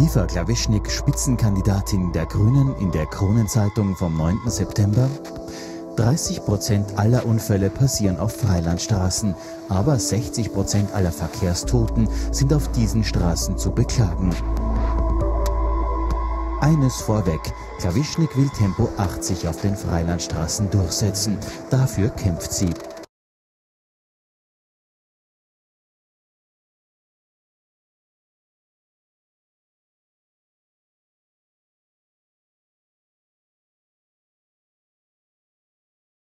Eva Klawischnik, Spitzenkandidatin der Grünen in der Kronenzeitung vom 9. September. 30 Prozent aller Unfälle passieren auf Freilandstraßen, aber 60 Prozent aller Verkehrstoten sind auf diesen Straßen zu beklagen. Eines vorweg, Klawischnik will Tempo 80 auf den Freilandstraßen durchsetzen. Dafür kämpft sie.